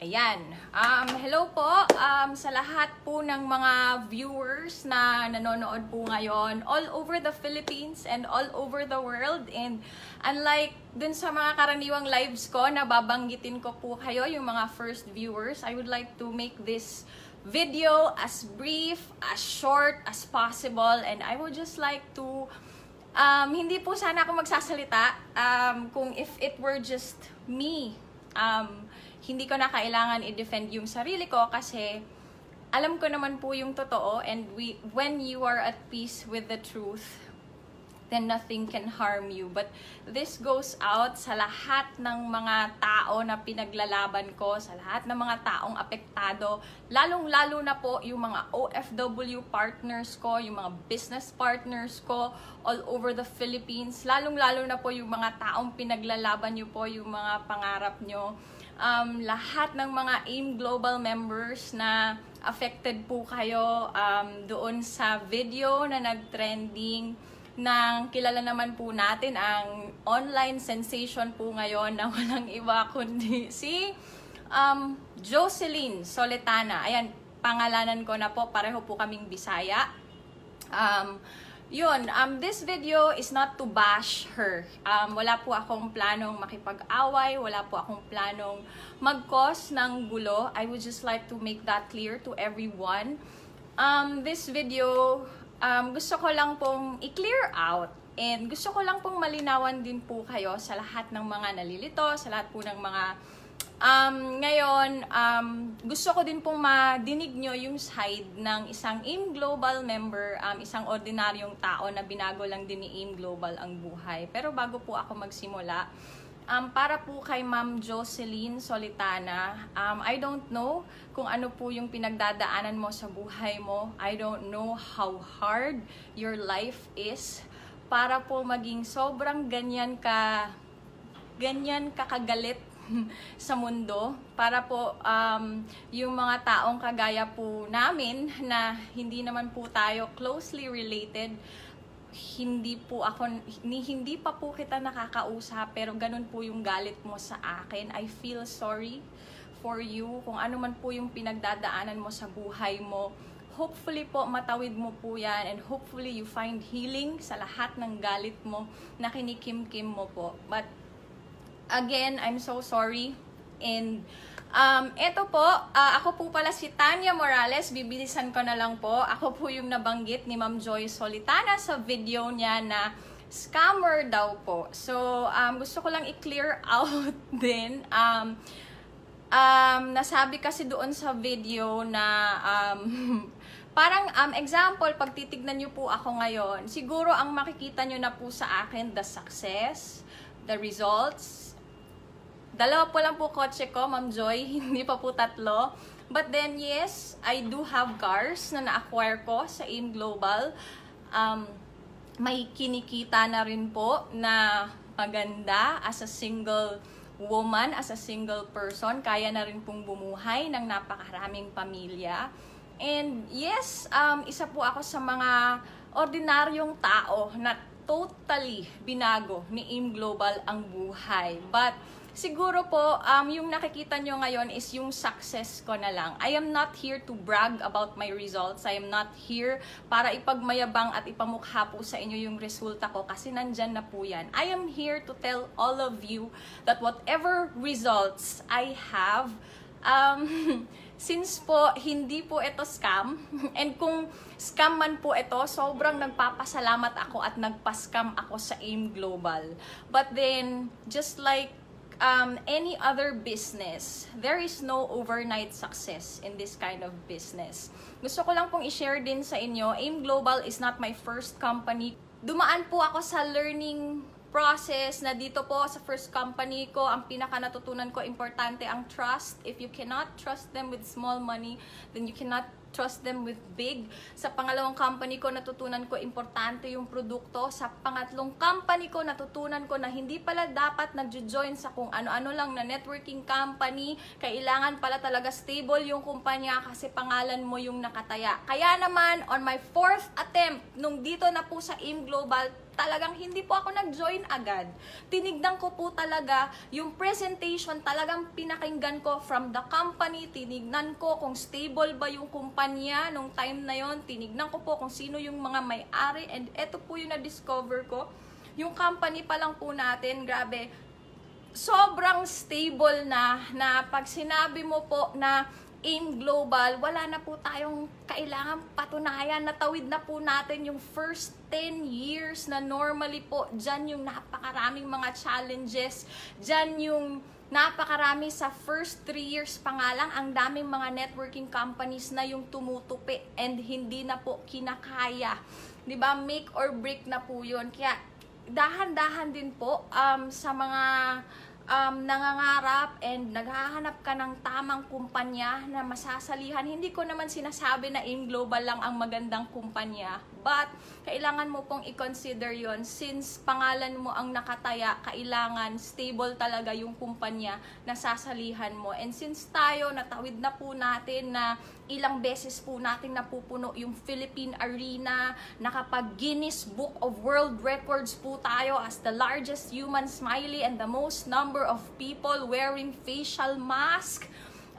Ayan. Um, hello po um, sa lahat po ng mga viewers na nanonood po ngayon all over the Philippines and all over the world. And unlike dun sa mga karaniwang lives ko na babanggitin ko po kayo, yung mga first viewers, I would like to make this video as brief, as short as possible. And I would just like to um, hindi po sana ako magsasalita um, kung if it were just me. Um, hindi ko na kailangan i-defend yung sarili ko kasi alam ko naman po yung totoo and we, when you are at peace with the truth, then nothing can harm you. But this goes out sa lahat ng mga tao na pinaglalaban ko, sa lahat ng mga taong apektado, lalong-lalo na po yung mga OFW partners ko, yung mga business partners ko all over the Philippines, lalong-lalo na po yung mga taong pinaglalaban nyo po, yung mga pangarap nyo um, lahat ng mga AIM Global members na affected po kayo um, doon sa video na nag-trending ng kilala naman po natin ang online sensation po ngayon na walang iba kundi si um, Jocelyn Soletana. Ayan, pangalanan ko na po, pareho po kaming Bisaya. Um, yun, um, this video is not to bash her. Um, wala po akong planong makipag-away, wala po akong planong mag-cause ng gulo. I would just like to make that clear to everyone. Um, this video, um, gusto ko lang pong i-clear out and gusto ko lang pong malinawan din po kayo sa lahat ng mga nalilito, sa lahat po ng mga Um, ngayon, um, gusto ko din pong madinig nyo yung side ng isang AIM Global member, um, isang ordinaryong tao na binago lang din ni AIM Global ang buhay. Pero bago po ako magsimula, um, para po kay Ma'am Jocelyn Solitana, um, I don't know kung ano po yung pinagdadaanan mo sa buhay mo. I don't know how hard your life is para po maging sobrang ganyan ka ganyan kakagalit sa mundo para po um, yung mga taong kagaya po namin na hindi naman po tayo closely related hindi po ako hindi pa po kita nakakausap pero ganun po yung galit mo sa akin. I feel sorry for you. Kung ano man po yung pinagdadaanan mo sa buhay mo hopefully po matawid mo po yan and hopefully you find healing sa lahat ng galit mo na kinikim-kim mo po. But again, I'm so sorry. And um, ito po, uh, ako po pala si Tanya Morales. Bibilisan ko na lang po. Ako po yung nabanggit ni Ma'am Joy Solitana sa video niya na scammer daw po. So, um, gusto ko lang i-clear out din. Um, um, nasabi kasi doon sa video na um, parang um, example, pag titignan nyo po ako ngayon, siguro ang makikita nyo na po sa akin, the success, the results, Dalawa po lang po kotse ko, Ma'am Joy. Hindi pa po tatlo. But then, yes, I do have cars na na-acquire ko sa AIM Global. Um, may kinikita na rin po na maganda as a single woman, as a single person. Kaya na rin pong bumuhay ng napakaraming pamilya. And yes, um, isa po ako sa mga ordinaryong tao na totally binago ni AIM Global ang buhay. But siguro po, um, yung nakikita nyo ngayon is yung success ko na lang. I am not here to brag about my results. I am not here para ipagmayabang at ipamukha po sa inyo yung resulta ko kasi nandyan na po yan. I am here to tell all of you that whatever results I have, um, since po hindi po ito scam, and kung scam man po ito, sobrang nagpapasalamat ako at nagpa-scam ako sa AIM Global. But then, just like um, any other business, there is no overnight success in this kind of business. Gusto ko lang pong i-share din sa inyo, AIM Global is not my first company. Dumaan po ako sa learning process na dito po sa first company ko, ang pinaka natutunan ko, importante ang trust. If you cannot trust them with small money, then you cannot trust them with big. Sa pangalawang company ko, natutunan ko importante yung produkto. Sa pangatlong company ko, natutunan ko na hindi pala dapat nagjo-join sa kung ano-ano lang na networking company. Kailangan pala talaga stable yung kumpanya kasi pangalan mo yung nakataya. Kaya naman, on my fourth attempt, nung dito na po sa AIM Global, talagang hindi po ako nag-join agad. Tinignan ko po talaga yung presentation, talagang pinakinggan ko from the company, tinignan ko kung stable ba yung kumpanya nung time na yon, tinignan ko po kung sino yung mga may-ari, and eto po yung na-discover ko. Yung company pa lang po natin, grabe, sobrang stable na, na pag sinabi mo po na AIM Global, wala na po tayong kailangan patunayan. Natawid na po natin yung first 10 years na normally po, dyan yung napakaraming mga challenges, dyan yung napakarami sa first 3 years pa nga lang, ang daming mga networking companies na yung tumutupi and hindi na po kinakaya. ba Make or break na po yun. Kaya dahan-dahan din po um, sa mga um, nangangarap and naghahanap ka ng tamang kumpanya na masasalihan. Hindi ko naman sinasabi na AIM Global lang ang magandang kumpanya. But, kailangan mo pong i-consider yon since pangalan mo ang nakataya, kailangan stable talaga yung kumpanya na sasalihan mo. And since tayo, natawid na po natin na ilang beses po natin napupuno yung Philippine Arena, nakapag Guinness Book of World Records po tayo as the largest human smiley and the most number of people wearing facial mask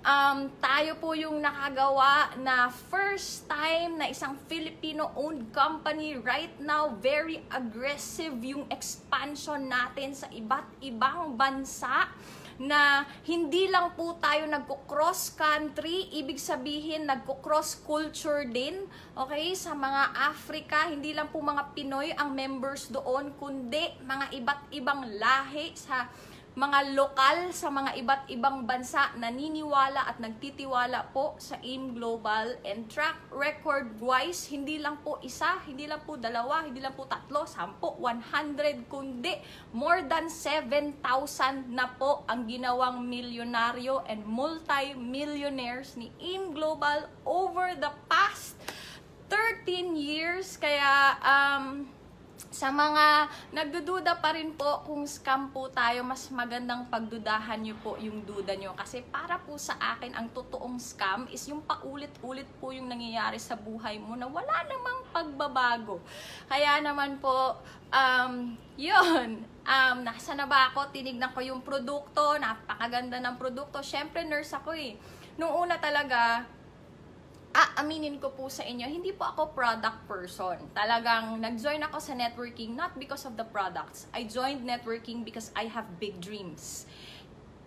um, tayo po yung nakagawa na first time na isang Filipino-owned company. Right now, very aggressive yung expansion natin sa iba't ibang bansa na hindi lang po tayo nagko-cross country, ibig sabihin nagko-cross culture din, okay, sa mga Africa, hindi lang po mga Pinoy ang members doon, kundi mga iba't ibang lahi sa mga lokal sa mga iba't ibang bansa naniniwala at nagtitiwala po sa AIM Global and track record wise, hindi lang po isa, hindi lang po dalawa, hindi lang po tatlo, sampo, 100, kundi more than 7,000 na po ang ginawang milyonaryo and multi-millionaires ni AIM Global over the past 13 years. Kaya, um, sa mga nagdududa pa rin po kung scam po tayo, mas magandang pagdudahan nyo po yung duda nyo. Kasi para po sa akin, ang totoong scam is yung paulit-ulit po yung nangyayari sa buhay mo na wala namang pagbabago. Kaya naman po, um, yun, um, nasa na ba ako, tinignan ko yung produkto, napakaganda ng produkto. Siyempre, nurse ako eh. Noong una talaga, aaminin ko po sa inyo, hindi po ako product person. Talagang nag-join ako sa networking not because of the products. I joined networking because I have big dreams.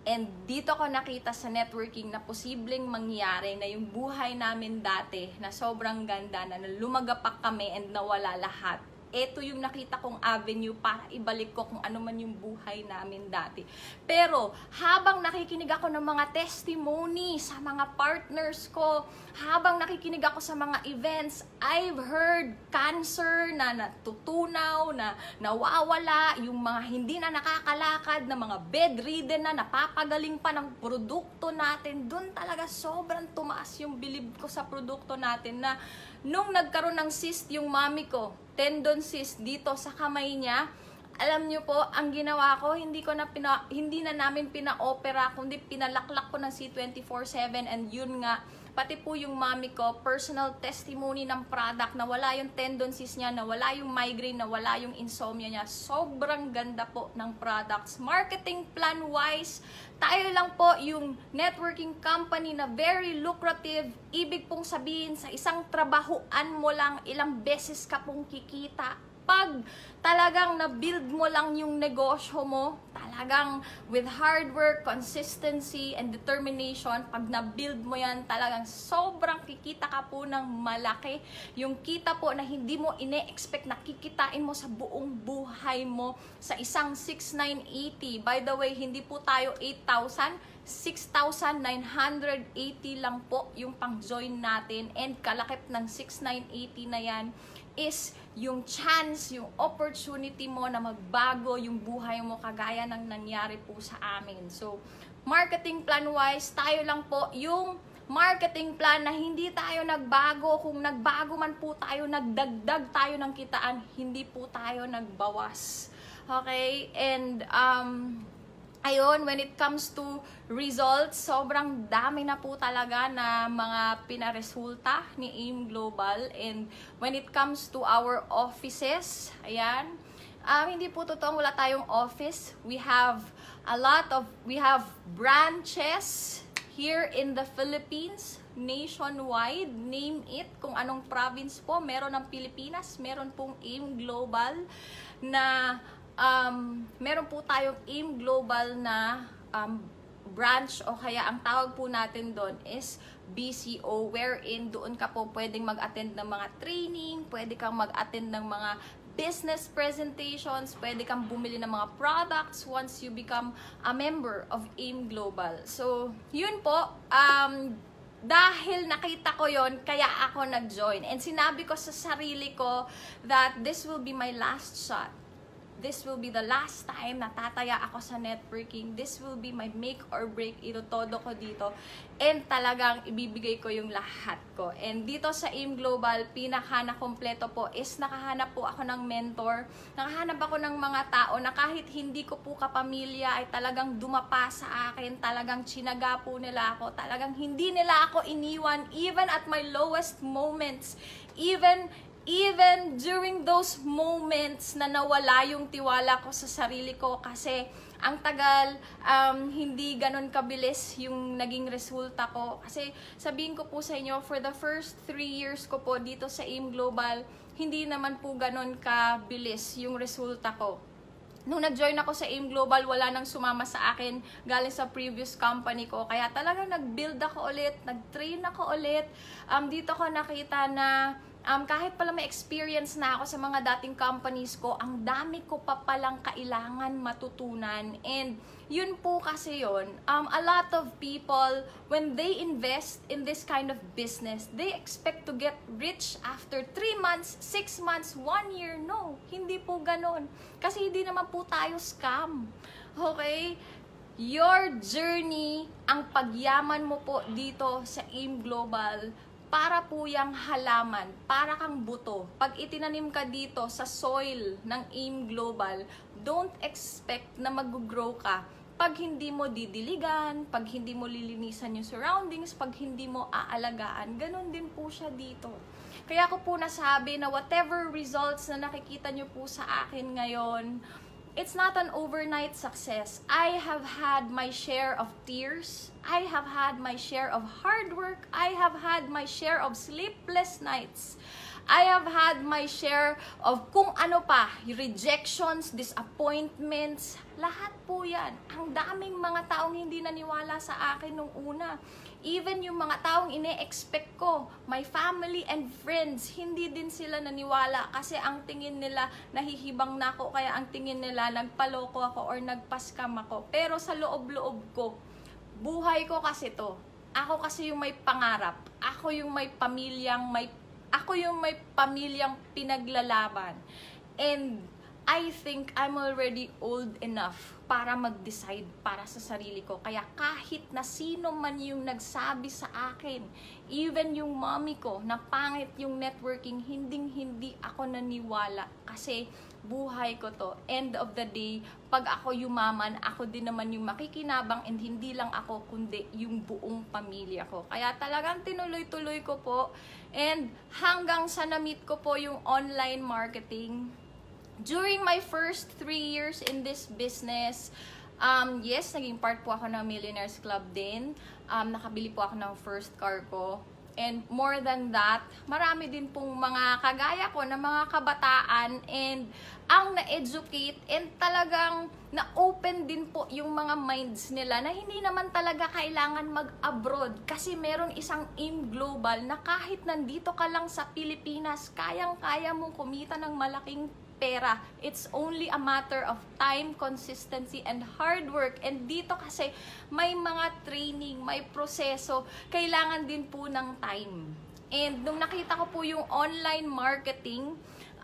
And dito ko nakita sa networking na posibleng mangyari na yung buhay namin dati na sobrang ganda na lumagapak kami and nawala lahat ito yung nakita kong avenue para ibalik ko kung ano man yung buhay namin dati. Pero habang nakikinig ako ng mga testimony sa mga partners ko, habang nakikinig ako sa mga events, I've heard cancer na natutunaw, na nawawala, yung mga hindi na nakakalakad, na mga bedridden na napapagaling pa ng produkto natin. Doon talaga sobrang tumaas yung bilib ko sa produkto natin na nung nagkaroon ng cyst yung mami ko, tendon cyst dito sa kamay niya. Alam niyo po, ang ginawa ko, hindi ko na pina, hindi na namin pina-opera, kundi pinalaklak ko ng C24/7 and yun nga pati po yung mami ko, personal testimony ng product na wala yung tendencies niya, na wala yung migraine, na wala yung insomnia niya. Sobrang ganda po ng products. Marketing plan wise, tayo lang po yung networking company na very lucrative. Ibig pong sabihin sa isang trabahoan mo lang, ilang beses ka pong kikita pag talagang na-build mo lang yung negosyo mo, talagang with hard work, consistency, and determination, pag na-build mo yan, talagang sobrang kikita ka po ng malaki. Yung kita po na hindi mo ine-expect na kikitain mo sa buong buhay mo sa isang 6,980. By the way, hindi po tayo 8,000, 6,980 lang po yung pang-join natin and kalakip ng 6,980 na yan is yung chance, yung opportunity mo na magbago yung buhay mo kagaya ng nangyari po sa amin. So, marketing plan wise, tayo lang po yung marketing plan na hindi tayo nagbago. Kung nagbago man po tayo, nagdagdag tayo ng kitaan, hindi po tayo nagbawas. Okay? And, um, ayun, when it comes to results, sobrang dami na po talaga na mga pinaresulta ni AIM Global. And when it comes to our offices, ayan, Um, hindi po totoong wala tayong office. We have a lot of, we have branches here in the Philippines, nationwide, name it, kung anong province po, meron ng Pilipinas, meron pong AIM Global na, um, meron po tayong AIM Global na um, branch o kaya ang tawag po natin doon is BCO wherein doon ka po pwedeng mag-attend ng mga training, pwede kang mag-attend ng mga business presentations, pwede kang bumili ng mga products once you become a member of AIM Global. So, yun po, um, dahil nakita ko yon kaya ako nag-join. And sinabi ko sa sarili ko that this will be my last shot this will be the last time na tataya ako sa networking. This will be my make or break. Ito todo ko dito. And talagang ibibigay ko yung lahat ko. And dito sa AIM Global, pinaka na kompleto po is nakahanap po ako ng mentor. Nakahanap ako ng mga tao na kahit hindi ko po kapamilya ay talagang dumapa sa akin. Talagang chinaga po nila ako. Talagang hindi nila ako iniwan even at my lowest moments. Even even during those moments na nawala yung tiwala ko sa sarili ko kasi ang tagal, um, hindi ganun kabilis yung naging resulta ko. Kasi sabihin ko po sa inyo, for the first three years ko po dito sa AIM Global, hindi naman po ganun kabilis yung resulta ko. Nung nag-join ako sa AIM Global, wala nang sumama sa akin galing sa previous company ko. Kaya talagang nag-build ako ulit, nag-train ako ulit. Um, dito ko nakita na um, kahit pala may experience na ako sa mga dating companies ko, ang dami ko pa palang kailangan matutunan. And yun po kasi yun, um, a lot of people, when they invest in this kind of business, they expect to get rich after 3 months, 6 months, 1 year. No, hindi po ganun. Kasi hindi naman po tayo scam. Okay? Your journey, ang pagyaman mo po dito sa AIM Global, para po yung halaman, para kang buto. Pag itinanim ka dito sa soil ng AIM Global, don't expect na mag-grow ka pag hindi mo didiligan, pag hindi mo lilinisan yung surroundings, pag hindi mo aalagaan, ganun din po siya dito. Kaya ko po nasabi na whatever results na nakikita nyo po sa akin ngayon, it's not an overnight success. I have had my share of tears. I have had my share of hard work. I have had my share of sleepless nights. I have had my share of kung ano pa, rejections, disappointments, lahat po yan. Ang daming mga taong hindi naniwala sa akin nung una. Even yung mga taong ine-expect ko, my family and friends, hindi din sila naniwala kasi ang tingin nila nahihibang na ako, kaya ang tingin nila nagpaloko ako or nagpaskam ako. Pero sa loob-loob ko, buhay ko kasi to. Ako kasi yung may pangarap. Ako yung may pamilyang may ako yung may pamilyang pinaglalaban. And I think I'm already old enough para mag-decide para sa sarili ko. Kaya kahit na sino man yung nagsabi sa akin, even yung mommy ko na pangit yung networking, hinding hindi ako naniwala kasi buhay ko to. End of the day, pag ako yumaman, ako din naman yung makikinabang and hindi lang ako kundi yung buong pamilya ko. Kaya talagang tinuloy-tuloy ko po and hanggang sa na-meet ko po yung online marketing. During my first three years in this business, um, yes, naging part po ako ng Millionaires Club din. Um, nakabili po ako ng first car ko And more than that, marami din pong mga kagaya ko na mga kabataan and ang na-educate and talagang na-open din po yung mga minds nila na hindi naman talaga kailangan mag-abroad kasi meron isang AIM Global na kahit nandito ka lang sa Pilipinas, kayang-kaya mong kumita ng malaking pera. It's only a matter of time, consistency, and hard work. And dito kasi may mga training, may proseso, kailangan din po ng time. And nung nakita ko po yung online marketing,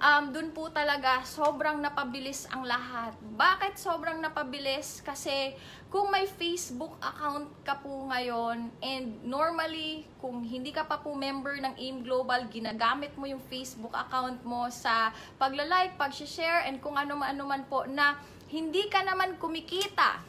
um, dun po talaga sobrang napabilis ang lahat. Bakit sobrang napabilis? Kasi kung may Facebook account ka po ngayon and normally kung hindi ka pa po member ng AIM Global, ginagamit mo yung Facebook account mo sa pagla-like, pag-share and kung ano-ano man po na hindi ka naman kumikita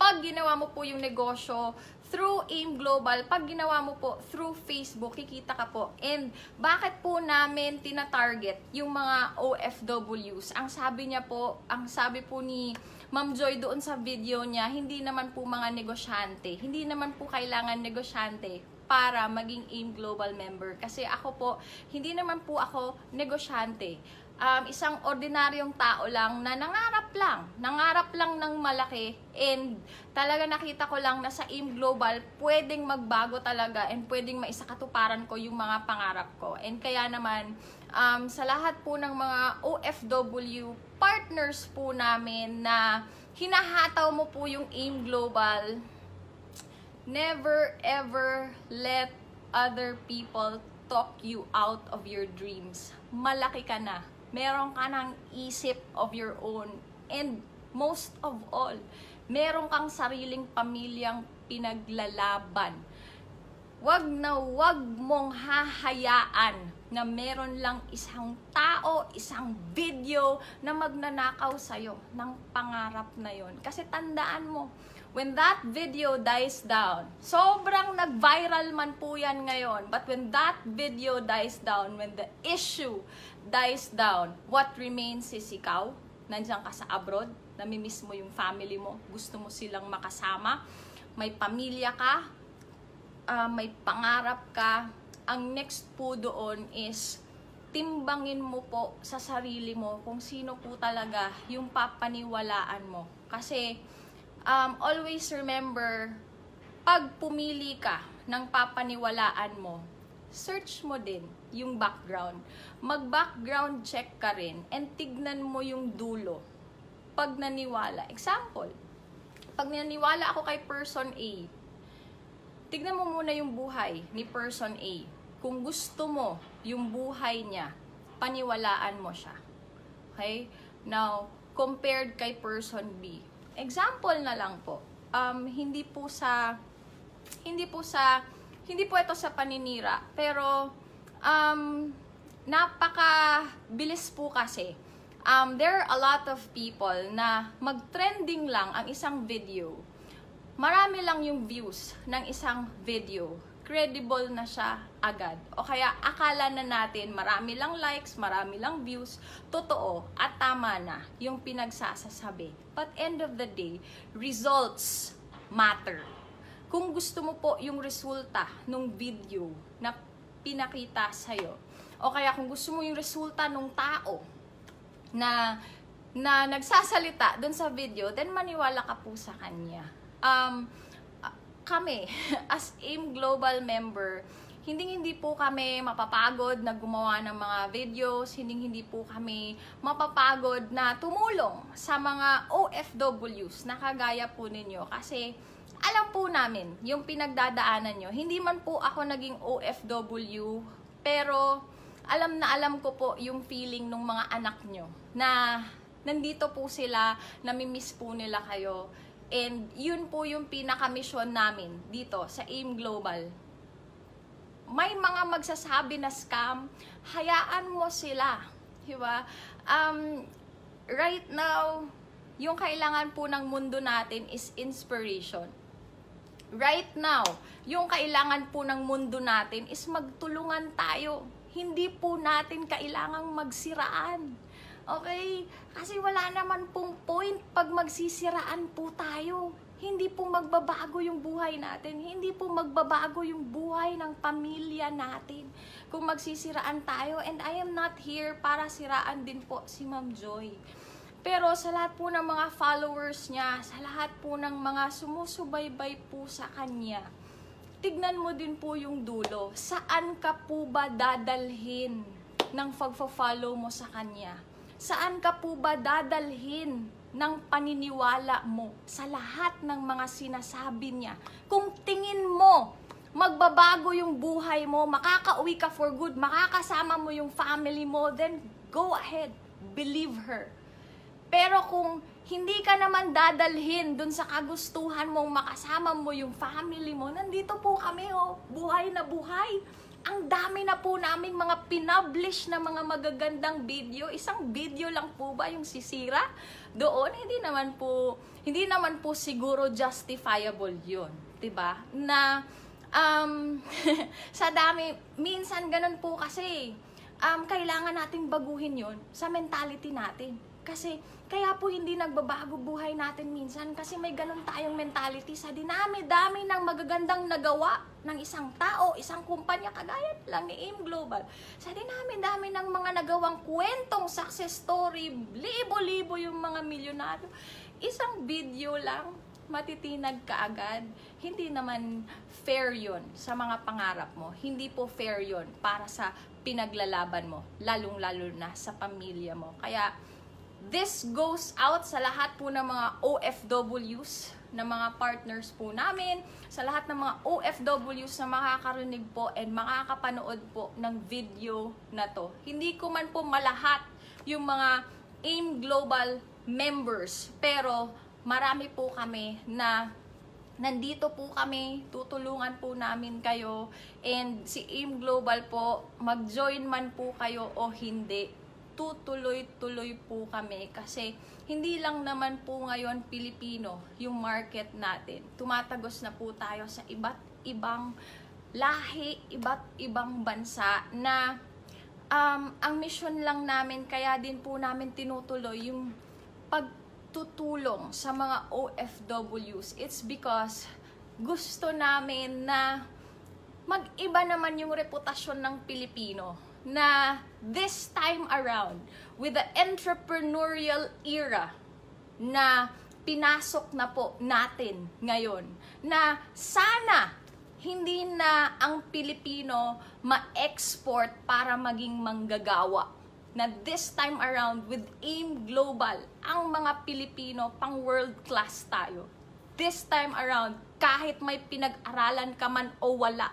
pag ginawa mo po yung negosyo through AIM Global, pag ginawa mo po through Facebook, kikita ka po. And bakit po namin tina-target yung mga OFWs? Ang sabi niya po, ang sabi po ni Ma'am Joy doon sa video niya, hindi naman po mga negosyante. Hindi naman po kailangan negosyante para maging AIM Global member. Kasi ako po, hindi naman po ako negosyante um, isang ordinaryong tao lang na nangarap lang, nangarap lang ng malaki and talaga nakita ko lang na sa AIM Global pwedeng magbago talaga and pwedeng maisakatuparan ko yung mga pangarap ko. And kaya naman um, sa lahat po ng mga OFW partners po namin na hinahataw mo po yung AIM Global, never ever let other people talk you out of your dreams. Malaki ka na meron ka ng isip of your own. And most of all, meron kang sariling pamilyang pinaglalaban. Wag na wag mong hahayaan na meron lang isang tao, isang video na magnanakaw sa'yo ng pangarap na yon. Kasi tandaan mo, when that video dies down, sobrang nag-viral man po yan ngayon, but when that video dies down, when the issue dies down, what remains is ikaw, nandiyan ka sa abroad, namimiss mo yung family mo, gusto mo silang makasama, may pamilya ka, uh, may pangarap ka, ang next po doon is timbangin mo po sa sarili mo kung sino po talaga yung papaniwalaan mo. Kasi um, always remember, pag pumili ka ng papaniwalaan mo, search mo din yung background. Mag-background check ka rin and tignan mo yung dulo. Pag naniwala. Example, pag naniwala ako kay person A, tignan mo muna yung buhay ni person A. Kung gusto mo yung buhay niya, paniwalaan mo siya. Okay? Now, compared kay person B. Example na lang po. Um, hindi po sa hindi po sa hindi po ito sa paninira, pero um, napaka bilis po kasi. Um, there are a lot of people na mag-trending lang ang isang video. Marami lang yung views ng isang video. Credible na siya agad. O kaya akala na natin marami lang likes, marami lang views, totoo at tama na yung pinagsasasabi. But end of the day, results matter kung gusto mo po yung resulta ng video na pinakita sa'yo, o kaya kung gusto mo yung resulta ng tao na na nagsasalita dun sa video, then maniwala ka po sa kanya. Um, kami, as AIM Global member, hindi hindi po kami mapapagod na gumawa ng mga videos, hindi hindi po kami mapapagod na tumulong sa mga OFWs na kagaya po ninyo. Kasi alam po namin yung pinagdadaanan nyo. Hindi man po ako naging OFW, pero alam na alam ko po yung feeling ng mga anak nyo na nandito po sila, namimiss po nila kayo. And yun po yung pinaka-mission namin dito sa AIM Global. May mga magsasabi na scam, hayaan mo sila. Diba? Um, right now, yung kailangan po ng mundo natin is inspiration right now, yung kailangan po ng mundo natin is magtulungan tayo. Hindi po natin kailangang magsiraan. Okay? Kasi wala naman pong point pag magsisiraan po tayo. Hindi po magbabago yung buhay natin. Hindi po magbabago yung buhay ng pamilya natin. Kung magsisiraan tayo. And I am not here para siraan din po si Ma'am Joy. Pero sa lahat po ng mga followers niya, sa lahat po ng mga sumusubaybay po sa kanya, tignan mo din po yung dulo. Saan ka po ba dadalhin ng pagfo-follow mo sa kanya? Saan ka po ba dadalhin ng paniniwala mo sa lahat ng mga sinasabi niya? Kung tingin mo, magbabago yung buhay mo, makakauwi ka for good, makakasama mo yung family mo, then go ahead, believe her pero kung hindi ka naman dadalhin dun sa kagustuhan mong makasama mo yung family mo, nandito po kami oh, buhay na buhay. Ang dami na po naming mga pinublish na mga magagandang video. Isang video lang po ba yung sisira? Doon, hindi naman po, hindi naman po siguro justifiable yun. ba? Na um, sa dami, minsan ganun po kasi, um, kailangan nating baguhin yon sa mentality natin. Kasi, kaya po hindi nagbabago buhay natin minsan kasi may ganun tayong mentality sa dinami-dami ng magagandang nagawa ng isang tao, isang kumpanya, kagaya lang ni AIM Global. Sa dinami-dami ng mga nagawang kwentong success story, libo-libo yung mga milyonaryo. Isang video lang, matitinag ka agad. Hindi naman fair yon sa mga pangarap mo. Hindi po fair yon para sa pinaglalaban mo, lalong-lalo na sa pamilya mo. Kaya, This goes out sa lahat po ng mga OFWs na mga partners po namin, sa lahat ng mga OFWs na makakarinig po and makakapanood po ng video na to. Hindi ko man po malahat yung mga AIM Global members, pero marami po kami na nandito po kami, tutulungan po namin kayo and si AIM Global po, mag-join man po kayo o hindi, tutuloy-tuloy po kami kasi hindi lang naman po ngayon Pilipino yung market natin. Tumatagos na po tayo sa iba't ibang lahi, iba't ibang bansa na um, ang mission lang namin, kaya din po namin tinutuloy yung pagtutulong sa mga OFWs. It's because gusto namin na mag-iba naman yung reputasyon ng Pilipino na this time around, with the entrepreneurial era na pinasok na po natin ngayon, na sana hindi na ang Pilipino ma-export para maging manggagawa. Na this time around with AIM Global, ang mga Pilipino pang world class tayo. This time around, kahit may pinag-aralan ka man o wala,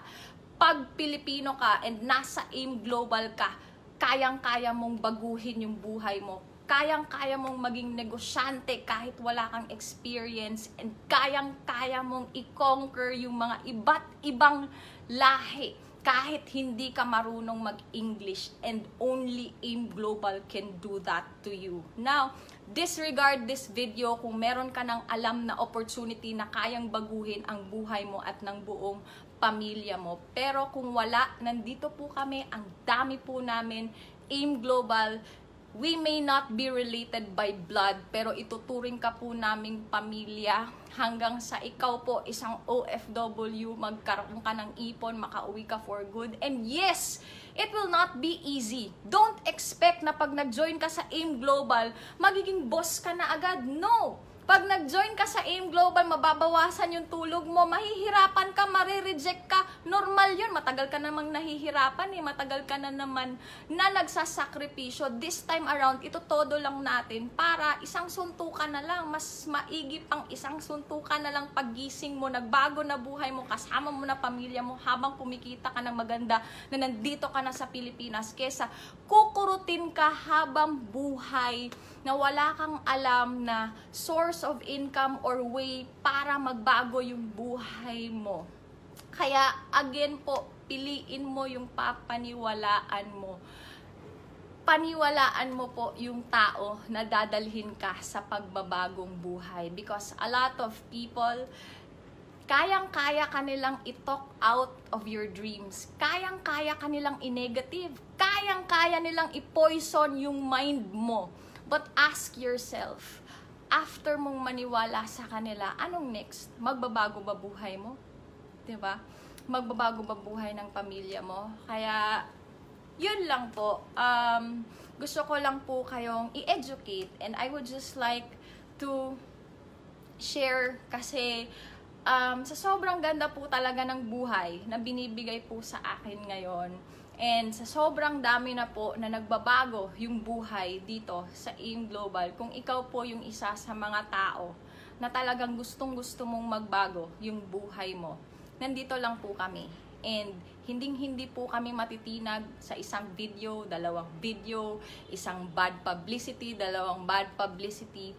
pag Pilipino ka and nasa AIM Global ka, kayang-kaya mong baguhin yung buhay mo. Kayang-kaya mong maging negosyante kahit wala kang experience and kayang-kaya mong i-conquer yung mga iba't ibang lahi kahit hindi ka marunong mag-English and only AIM Global can do that to you. Now, disregard this video kung meron ka ng alam na opportunity na kayang baguhin ang buhay mo at ng buong pamilya mo. Pero kung wala, nandito po kami, ang dami po namin, AIM Global, we may not be related by blood, pero ituturing ka po naming pamilya hanggang sa ikaw po isang OFW, magkaroon ka ng ipon, makauwi ka for good. And yes, it will not be easy. Don't expect na pag nag-join ka sa AIM Global, magiging boss ka na agad. No! Pag nag-join ka sa AIM Global, mababawasan yung tulog mo, mahihirapan ka, marireject ka. Normal yun, matagal ka namang nahihirapan eh, matagal ka na naman na nagsasakripisyo. This time around, ito todo lang natin para isang suntukan na lang, mas maigi pang isang suntukan na lang paggising mo, nagbago na buhay mo, kasama mo na pamilya mo habang kumikita ka ng maganda na nandito ka na sa Pilipinas kesa kukurutin ka habang buhay na wala kang alam na source of income or way para magbago yung buhay mo. Kaya again po, piliin mo yung papaniwalaan mo. Paniwalaan mo po yung tao na dadalhin ka sa pagbabagong buhay. Because a lot of people, kayang-kaya kanilang i-talk out of your dreams. Kayang-kaya kanilang i-negative. Kayang-kaya nilang i-poison yung mind mo But ask yourself, after mong maniwala sa kanila, anong next? Magbabago ba buhay mo? 'Di ba? Magbabago ba buhay ng pamilya mo? Kaya yun lang po. Um, gusto ko lang po kayong i-educate and I would just like to share kasi um, sa sobrang ganda po talaga ng buhay na binibigay po sa akin ngayon And sa sobrang dami na po na nagbabago yung buhay dito sa AIM Global, kung ikaw po yung isa sa mga tao na talagang gustong gusto mong magbago yung buhay mo, nandito lang po kami. And hinding-hindi po kami matitinag sa isang video, dalawang video, isang bad publicity, dalawang bad publicity,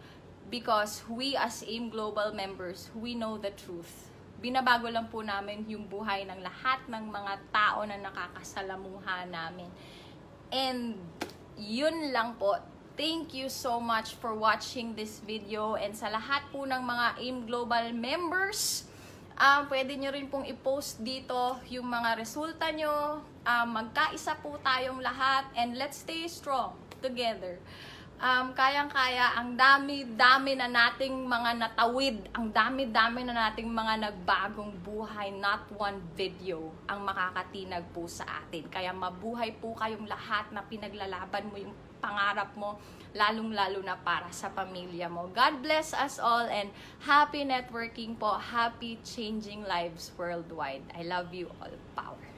because we as AIM Global members, we know the truth binabago lang po namin yung buhay ng lahat ng mga tao na nakakasalamuha namin. And yun lang po. Thank you so much for watching this video and sa lahat po ng mga AIM Global members, Um, pwede nyo rin pong i-post dito yung mga resulta nyo. Um, magkaisa po tayong lahat and let's stay strong together. Um, kayang-kaya, ang dami-dami na nating mga natawid, ang dami-dami na nating mga nagbagong buhay, not one video ang makakatinag po sa atin. Kaya mabuhay po kayong lahat na pinaglalaban mo yung pangarap mo, lalong-lalo na para sa pamilya mo. God bless us all and happy networking po, happy changing lives worldwide. I love you all. Power.